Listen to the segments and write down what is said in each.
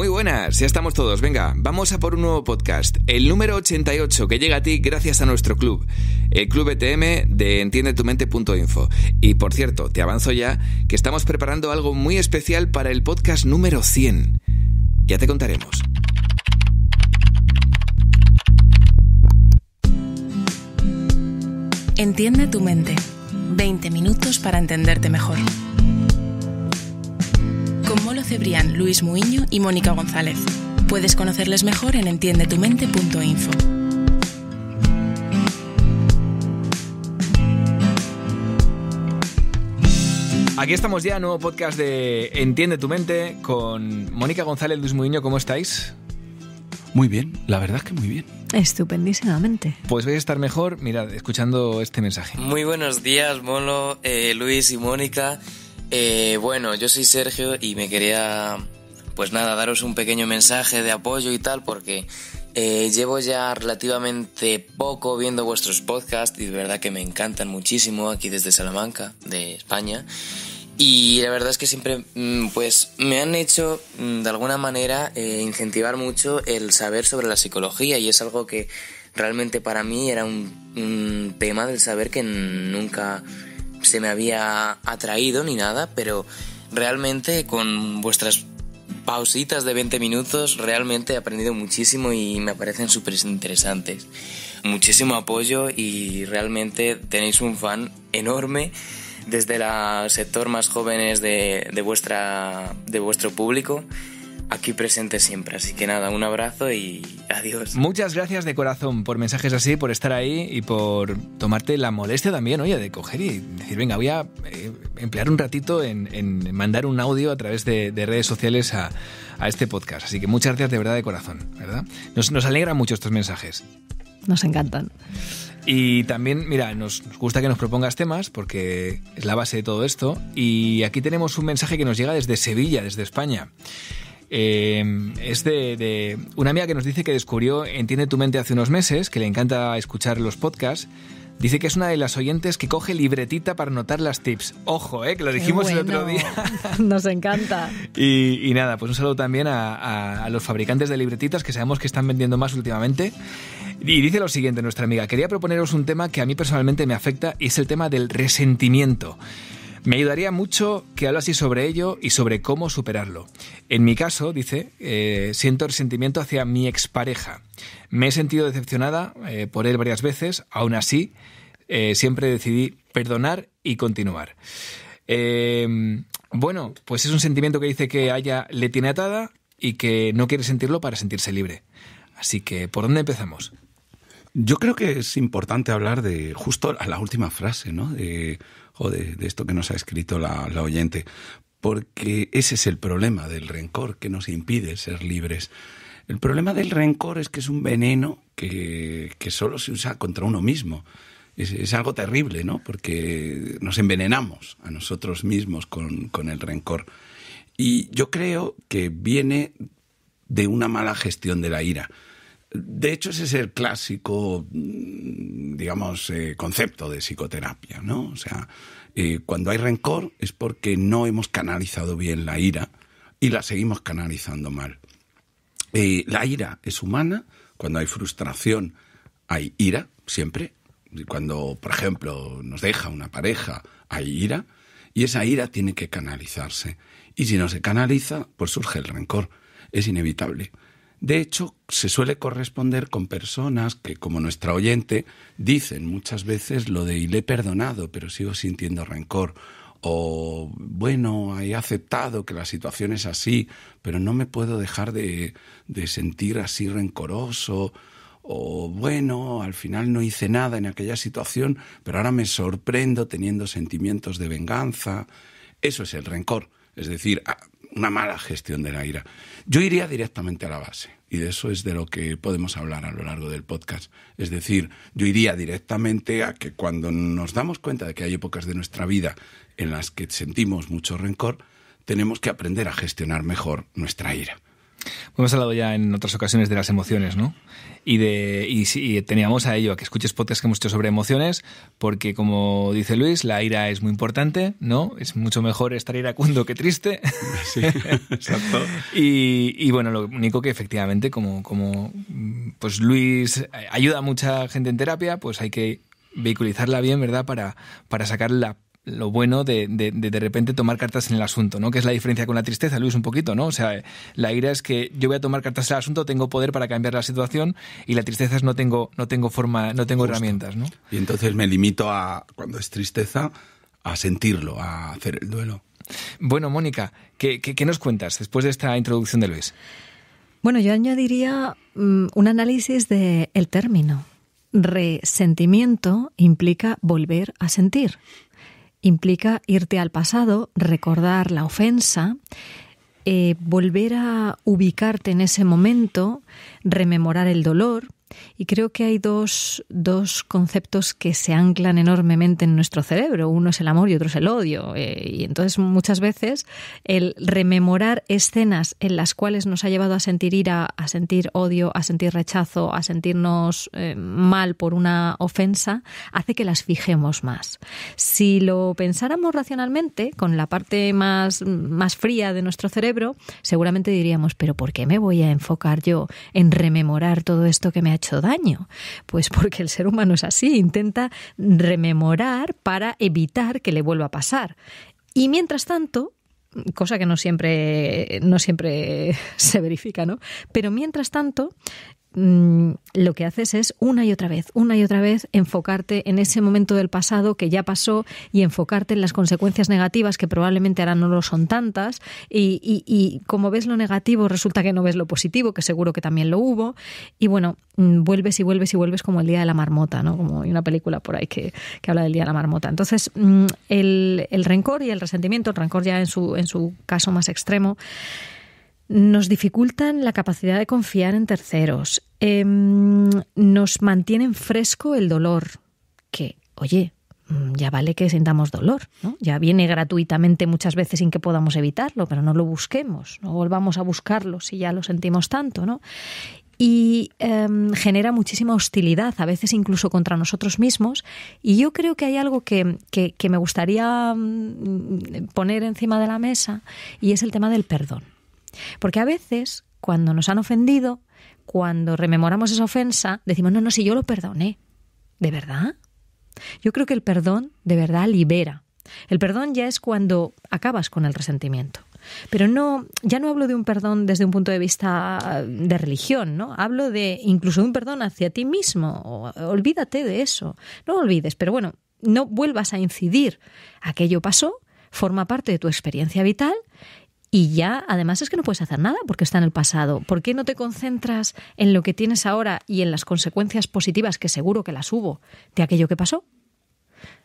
Muy buenas, ya estamos todos. Venga, vamos a por un nuevo podcast, el número 88, que llega a ti gracias a nuestro club, el Club ETM de entiendetumente.info. Y por cierto, te avanzo ya que estamos preparando algo muy especial para el podcast número 100. Ya te contaremos. Entiende tu mente. 20 minutos para entenderte mejor. Con Molo Cebrián, Luis Muiño y Mónica González. Puedes conocerles mejor en entiendetumente.info. Aquí estamos ya, nuevo podcast de Entiende tu mente con Mónica González, Luis Muiño, ¿cómo estáis? Muy bien, la verdad es que muy bien. Estupendísimamente. Pues vais a estar mejor, mirad, escuchando este mensaje. Muy buenos días, Molo, eh, Luis y Mónica. Eh, bueno, yo soy Sergio y me quería, pues nada, daros un pequeño mensaje de apoyo y tal, porque eh, llevo ya relativamente poco viendo vuestros podcasts y de verdad que me encantan muchísimo aquí desde Salamanca, de España. Y la verdad es que siempre, mm, pues, me han hecho, mm, de alguna manera, eh, incentivar mucho el saber sobre la psicología y es algo que realmente para mí era un, un tema del saber que nunca se me había atraído ni nada, pero realmente con vuestras pausitas de 20 minutos realmente he aprendido muchísimo y me parecen súper interesantes. Muchísimo apoyo y realmente tenéis un fan enorme desde el sector más jóvenes de, de, vuestra, de vuestro público aquí presente siempre. Así que nada, un abrazo y adiós. Muchas gracias de corazón por mensajes así, por estar ahí y por tomarte la molestia también, oye, de coger y decir, venga, voy a eh, emplear un ratito en, en, mandar un audio a través de, de redes sociales a, a, este podcast. Así que muchas gracias de verdad de corazón, ¿verdad? Nos, nos alegra mucho estos mensajes. Nos encantan. Y también, mira, nos, nos, gusta que nos propongas temas porque es la base de todo esto. Y aquí tenemos un mensaje que nos llega desde Sevilla, desde España. Eh, es de, de, una amiga que nos dice que descubrió Entiende tu mente hace unos meses, que le encanta escuchar los podcasts. Dice que es una de las oyentes que coge libretita para anotar las tips. Ojo, eh, que lo dijimos bueno. el otro día. Nos encanta. Y, y nada, pues un saludo también a, a, a, los fabricantes de libretitas que sabemos que están vendiendo más últimamente. Y dice lo siguiente nuestra amiga, quería proponeros un tema que a mí personalmente me afecta y es el tema del resentimiento. Me ayudaría mucho que hablaseis sobre ello y sobre cómo superarlo. En mi caso, dice, eh, siento resentimiento hacia mi expareja. Me he sentido decepcionada eh, por él varias veces, aún así, eh, siempre decidí perdonar y continuar. Eh, bueno, pues es un sentimiento que dice que a ella le tiene atada y que no quiere sentirlo para sentirse libre. Así que, ¿por dónde empezamos? Yo creo que es importante hablar de justo a la última frase, ¿no? De, o de, de esto que nos ha escrito la, oyente, porque ese es el problema del rencor que nos impide ser libres. El problema del rencor es que es un veneno que, que solo se usa contra uno mismo. Es, es, algo terrible, ¿no? Porque nos envenenamos a nosotros mismos con, con el rencor. Y yo creo que viene de una mala gestión de la ira. De hecho, ese es el clásico, digamos, eh, concepto de psicoterapia, ¿no? O sea, eh, cuando hay rencor es porque no hemos canalizado bien la ira y la seguimos canalizando mal. Eh, la ira es humana, cuando hay frustración hay ira, siempre. Cuando, por ejemplo, nos deja una pareja, hay ira, y esa ira tiene que canalizarse. Y si no se canaliza, pues surge el rencor. Es inevitable. De hecho, se suele corresponder con personas que, como nuestra oyente, dicen muchas veces lo de y le he perdonado, pero sigo sintiendo rencor. O, bueno, he aceptado que la situación es así, pero no me puedo dejar de, de sentir así rencoroso. O, bueno, al final no hice nada en aquella situación, pero ahora me sorprendo teniendo sentimientos de venganza. Eso es el rencor. Es decir, una mala gestión de la ira. Yo iría directamente a la base, y de eso es de lo que podemos hablar a lo largo del podcast. Es decir, yo iría directamente a que cuando nos damos cuenta de que hay épocas de nuestra vida en las que sentimos mucho rencor, tenemos que aprender a gestionar mejor nuestra ira. Hemos hablado ya en otras ocasiones de las emociones, ¿no? Y de y, sí, teníamos a ello, a que escuches podcasts que hemos hecho sobre emociones, porque como dice Luis, la ira es muy importante, ¿no? Es mucho mejor estar iracundo que triste. Sí, exacto. y, y, bueno, lo único que efectivamente, como, como pues Luis ayuda a mucha gente en terapia, pues hay que vehiculizarla bien, ¿verdad? Para, para sacar la lo bueno de, de, de, repente tomar cartas en el asunto, ¿no? Que es la diferencia con la tristeza, Luis, un poquito, ¿no? O sea, la ira es que yo voy a tomar cartas en el asunto, tengo poder para cambiar la situación y la tristeza es no tengo, no tengo forma, no tengo Justo. herramientas, ¿no? Y entonces me limito a, cuando es tristeza, a sentirlo, a hacer el duelo. Bueno, Mónica, ¿qué, qué, qué nos cuentas después de esta introducción de Luis? Bueno, yo añadiría um, un análisis del el término. Resentimiento implica volver a sentir implica irte al pasado, recordar la ofensa, eh, volver a ubicarte en ese momento, rememorar el dolor. Y creo que hay dos, dos, conceptos que se anclan enormemente en nuestro cerebro. Uno es el amor y otro es el odio. Eh, y entonces muchas veces el rememorar escenas en las cuales nos ha llevado a sentir ira, a sentir odio, a sentir rechazo, a sentirnos eh, mal por una ofensa, hace que las fijemos más. Si lo pensáramos racionalmente, con la parte más, más fría de nuestro cerebro, seguramente diríamos, pero ¿por qué me voy a enfocar yo en rememorar todo esto que me ha daño? Pues porque el ser humano es así, intenta rememorar para evitar que le vuelva a pasar. Y mientras tanto, cosa que no siempre, no siempre se verifica, ¿no? Pero mientras tanto, mmm, lo que haces es una y otra vez, una y otra vez enfocarte en ese momento del pasado que ya pasó y enfocarte en las consecuencias negativas que probablemente ahora no lo son tantas y, como ves lo negativo resulta que no ves lo positivo, que seguro que también lo hubo y bueno, mmm, vuelves y vuelves y vuelves como el día de la marmota, ¿no? Como hay una película por ahí que, que habla del día de la marmota. Entonces, mmm, el, el rencor y el resentimiento, el rencor ya en su, en su caso más extremo, nos dificultan la capacidad de confiar en terceros, eh, nos mantienen fresco el dolor, que, oye, mm, ya vale que sintamos dolor, ¿no? Ya viene gratuitamente muchas veces sin que podamos evitarlo, pero no lo busquemos, no volvamos a buscarlo si ya lo sentimos tanto, ¿no? y eh, genera muchísima hostilidad, a veces incluso contra nosotros mismos. Y yo creo que hay algo que, que, que me gustaría mm, poner encima de la mesa y es el tema del perdón. Porque a veces, cuando nos han ofendido, cuando rememoramos esa ofensa, decimos, no, no, si yo lo perdoné. ¿De verdad? Yo creo que el perdón de verdad libera. El perdón ya es cuando acabas con el resentimiento. Pero no, ya no hablo de un perdón desde un punto de vista de religión, ¿no? Hablo de incluso de un perdón hacia ti mismo. Olvídate de eso. No lo olvides, pero bueno, no vuelvas a incidir. Aquello pasó, forma parte de tu experiencia vital y ya, además, es que no puedes hacer nada porque está en el pasado. ¿Por qué no te concentras en lo que tienes ahora y en las consecuencias positivas, que seguro que las hubo, de aquello que pasó?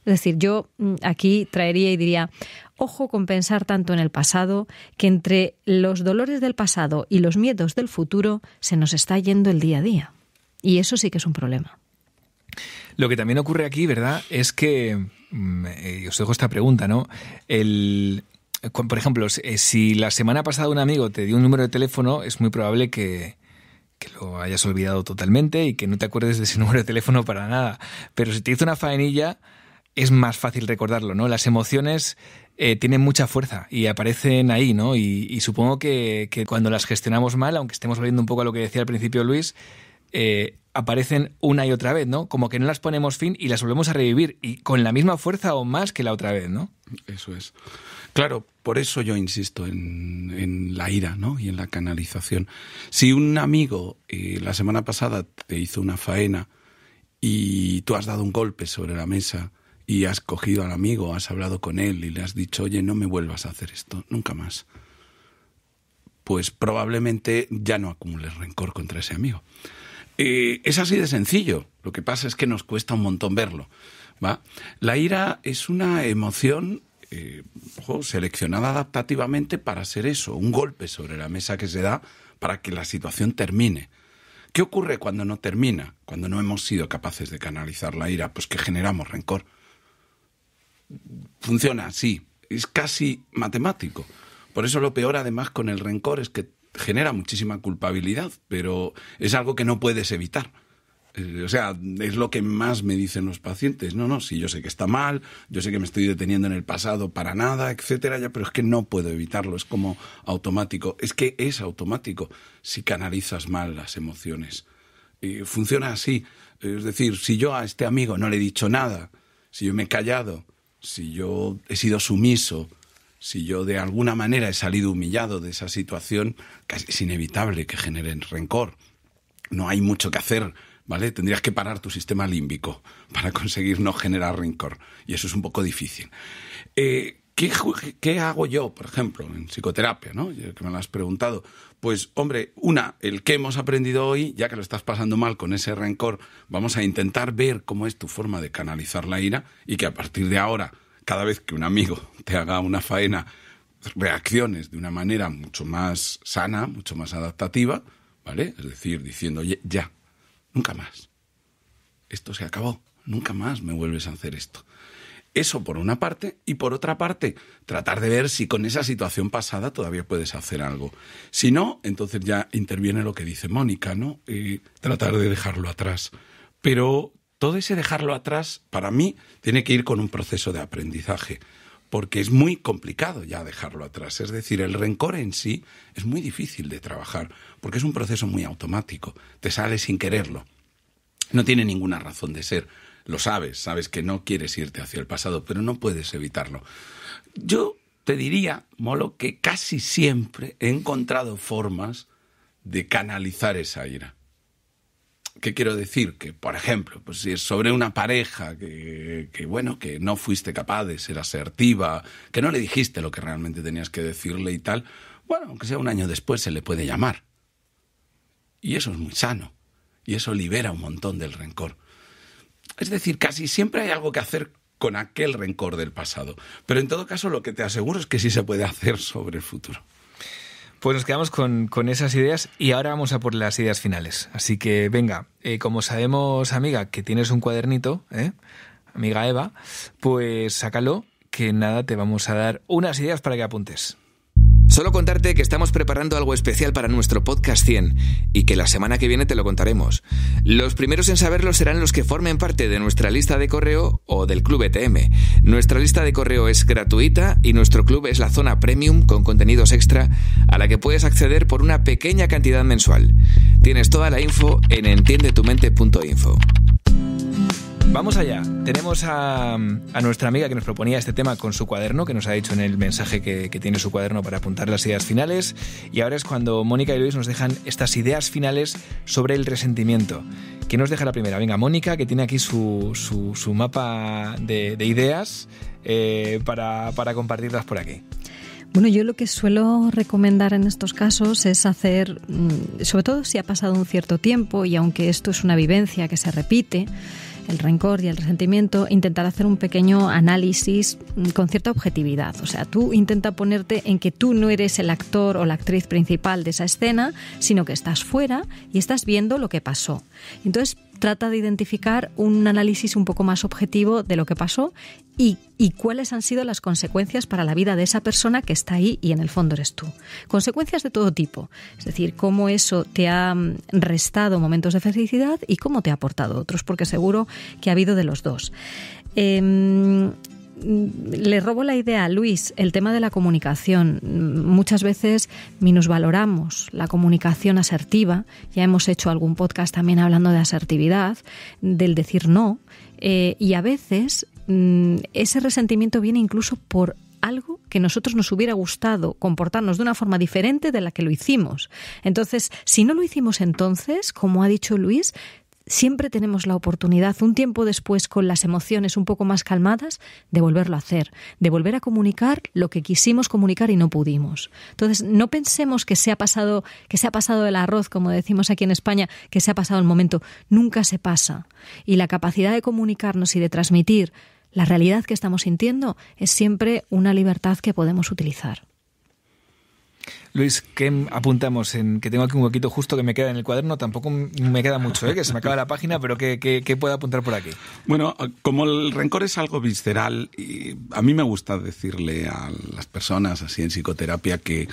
Es decir, yo aquí traería y diría, ojo con pensar tanto en el pasado, que entre los dolores del pasado y los miedos del futuro se nos está yendo el día a día. Y eso sí que es un problema. Lo que también ocurre aquí, ¿verdad? Es que, eh, os dejo esta pregunta, ¿no? El, por ejemplo, eh, si la semana pasada un amigo te dio un número de teléfono, es muy probable que, lo hayas olvidado totalmente y que no te acuerdes de ese número de teléfono para nada. Pero si te hizo una faenilla, es más fácil recordarlo, ¿no? Las emociones eh, tienen mucha fuerza y aparecen ahí, ¿no? Y, y supongo que, que, cuando las gestionamos mal, aunque estemos volviendo un poco a lo que decía al principio Luis, eh, aparecen una y otra vez, ¿no? Como que no las ponemos fin y las volvemos a revivir y con la misma fuerza o más que la otra vez, ¿no? Eso es. Claro, por eso yo insisto en, en la ira, ¿no? Y en la canalización. Si un amigo eh, la semana pasada te hizo una faena y tú has dado un golpe sobre la mesa y has cogido al amigo, has hablado con él y le has dicho, oye, no me vuelvas a hacer esto, nunca más. Pues probablemente ya no acumules rencor contra ese amigo. Eh, es así de sencillo. Lo que pasa es que nos cuesta un montón verlo. ¿va? La ira es una emoción eh, seleccionada adaptativamente para ser eso, un golpe sobre la mesa que se da para que la situación termine. ¿Qué ocurre cuando no termina? Cuando no hemos sido capaces de canalizar la ira, pues que generamos rencor. Funciona así, es casi matemático. Por eso lo peor además con el rencor es que genera muchísima culpabilidad, pero es algo que no puedes evitar. Eh, o sea, es lo que más me dicen los pacientes. No, no, si yo sé que está mal, yo sé que me estoy deteniendo en el pasado para nada, etcétera, ya, pero es que no puedo evitarlo, es como automático. Es que es automático si canalizas mal las emociones. funciona así. Es decir, si yo a este amigo no le he dicho nada, si yo me he callado, si yo he sido sumiso, si yo de alguna manera he salido humillado de esa situación, casi es inevitable que generen rencor. No hay mucho que hacer Tendrías que parar tu sistema límbico para conseguir no generar rencor. Y eso es un poco difícil. Eh, ¿qué, hago yo, por ejemplo, en psicoterapia, ¿no? Que me lo has preguntado. Pues, hombre, una, el que hemos aprendido hoy, ya que lo estás pasando mal con ese rencor, vamos a intentar ver cómo es tu forma de canalizar la ira y que a partir de ahora, cada vez que un amigo te haga una faena, reacciones de una manera mucho más sana, mucho más adaptativa, ¿vale? Es decir, diciendo, ya, nunca más. Esto se acabó, nunca más me vuelves a hacer esto. Eso por una parte, y por otra parte, tratar de ver si con esa situación pasada todavía puedes hacer algo. Si no, entonces ya interviene lo que dice Mónica, ¿no? Y tratar de dejarlo atrás. Pero todo ese dejarlo atrás, para mí, tiene que ir con un proceso de aprendizaje, porque es muy complicado ya dejarlo atrás. Es decir, el rencor en sí es muy difícil de trabajar, porque es un proceso muy automático, te sale sin quererlo. No tiene ninguna razón de ser. Lo sabes, sabes que no quieres irte hacia el pasado, pero no puedes evitarlo. Yo te diría, Molo, que casi siempre he encontrado formas de canalizar esa ira. ¿Qué quiero decir? Que, por ejemplo, pues si es sobre una pareja que, que, bueno, que no fuiste capaz de ser asertiva, que no le dijiste lo que realmente tenías que decirle y tal, bueno, aunque sea un año después se le puede llamar. Y eso es muy sano. Y eso libera un montón del rencor. Es decir, casi siempre hay algo que hacer con aquel rencor del pasado. Pero en todo caso, lo que te aseguro es que sí se puede hacer sobre el futuro. Pues nos quedamos con, esas ideas y ahora vamos a por las ideas finales. Así que venga, eh, como sabemos, amiga, que tienes un cuadernito, ¿eh? amiga Eva, pues sácalo, que nada, te vamos a dar unas ideas para que apuntes. Solo contarte que estamos preparando algo especial para nuestro podcast 100 y que la semana que viene te lo contaremos. Los primeros en saberlo serán los que formen parte de nuestra lista de correo o del club ETM. Nuestra lista de correo es gratuita y nuestro club es la zona premium con contenidos extra a la que puedes acceder por una pequeña cantidad mensual. Tienes toda la info en entiendetumente.info. Vamos allá. Tenemos a, nuestra amiga que nos proponía este tema con su cuaderno, que nos ha dicho en el mensaje que, tiene su cuaderno para apuntar las ideas finales. Y ahora es cuando Mónica y Luis nos dejan estas ideas finales sobre el resentimiento. ¿Quién nos deja la primera? Venga, Mónica, que tiene aquí su, mapa de, ideas eh, para, para compartirlas por aquí. Bueno, yo lo que suelo recomendar en estos casos es hacer, mm, sobre todo si ha pasado un cierto tiempo y aunque esto es una vivencia que se repite, el rencor y el resentimiento, intentar hacer un pequeño análisis con cierta objetividad. O sea, tú intenta ponerte en que tú no eres el actor o la actriz principal de esa escena, sino que estás fuera y estás viendo lo que pasó. Entonces, trata de identificar un análisis un poco más objetivo de lo que pasó y, cuáles han sido las consecuencias para la vida de esa persona que está ahí y en el fondo eres tú. Consecuencias de todo tipo, es decir, cómo eso te ha mm, restado momentos de felicidad y cómo te ha aportado otros, porque seguro que ha habido de los dos. Em, le robo la idea a Luis, el tema de la comunicación. Muchas veces minusvaloramos la comunicación asertiva. Ya hemos hecho algún podcast también hablando de asertividad, del decir no. Eh, y a veces mm, ese resentimiento viene incluso por algo que nosotros nos hubiera gustado comportarnos de una forma diferente de la que lo hicimos. Entonces, si no lo hicimos entonces, como ha dicho Luis, siempre tenemos la oportunidad, un tiempo después, con las emociones un poco más calmadas, de volverlo a hacer, de volver a comunicar lo que quisimos comunicar y no pudimos. Entonces, no pensemos que se ha pasado, que se ha pasado el arroz, como decimos aquí en España, que se ha pasado el momento. Nunca se pasa. Y la capacidad de comunicarnos y de transmitir la realidad que estamos sintiendo es siempre una libertad que podemos utilizar. Luis, ¿qué apuntamos? En, que tengo aquí un huequito justo que me queda en el cuaderno. Tampoco me queda mucho, ¿eh? que se me acaba la página, pero ¿qué, qué, puedo apuntar por aquí? Bueno, como el rencor es algo visceral, a mí me gusta decirle a las personas así en psicoterapia que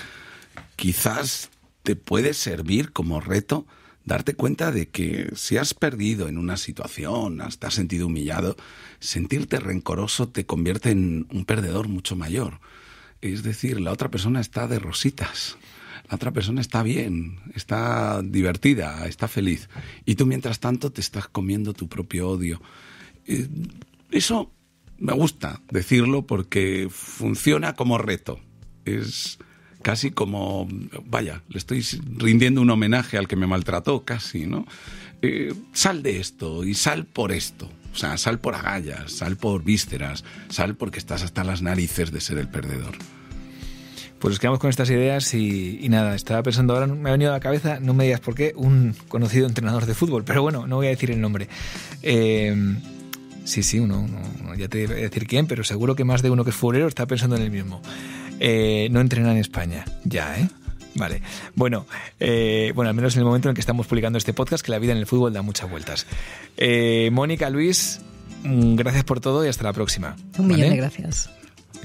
quizás te puede servir como reto darte cuenta de que si has perdido en una situación, te has sentido humillado, sentirte rencoroso te convierte en un perdedor mucho mayor. Es decir, la otra persona está de rositas, la otra persona está bien, está divertida, está feliz, y tú mientras tanto te estás comiendo tu propio odio. Eh, eso me gusta decirlo porque funciona como reto. Es casi como, vaya, le estoy rindiendo un homenaje al que me maltrató, casi, ¿no? Eh, sal de esto y sal por esto. O sea, sal por agallas, sal por vísceras, sal porque estás hasta las narices de ser el perdedor. Pues nos quedamos con estas ideas y, nada, estaba pensando ahora, me ha venido a la cabeza, no me digas por qué, un conocido entrenador de fútbol, pero bueno, no voy a decir el nombre. Eh, sí, sí, uno, ya te voy a decir quién, pero seguro que más de uno que es futbolero está pensando en el mismo. Eh, no entrena en España. Ya, ¿eh? Vale. Bueno, eh, bueno, al menos en el momento en que estamos publicando este podcast, que la vida en el fútbol da muchas vueltas. Eh, Mónica, Luis, mm, gracias por todo y hasta la próxima. Un millón de gracias.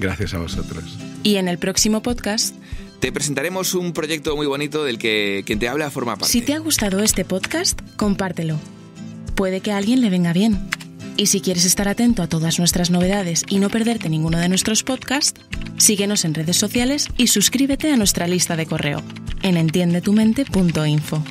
Gracias a vosotros. Y en el próximo podcast te presentaremos un proyecto muy bonito del que quien te habla forma parte. Si te ha gustado este podcast, compártelo. Puede que a alguien le venga bien. Y si quieres estar atento a todas nuestras novedades y no perderte ninguno de nuestros podcasts, síguenos en redes sociales y suscríbete a nuestra lista de correo en entiendetumente.info.